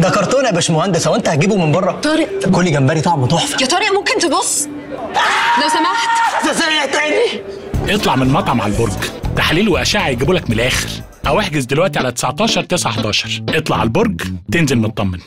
ده كرتون يا باشمهندس هو انت هتجيبه من بره؟ طارق. كل جمبري طعمه تحفة. يا طارق ممكن تبص؟ لو سمحت. ده سريع تاني. اطلع من مطعم على البرج تحاليل وأشعة يجيبوا لك من الآخر. أو احجز دلوقتي على 19 9 11 اطلع على البرج تنزل مطمن.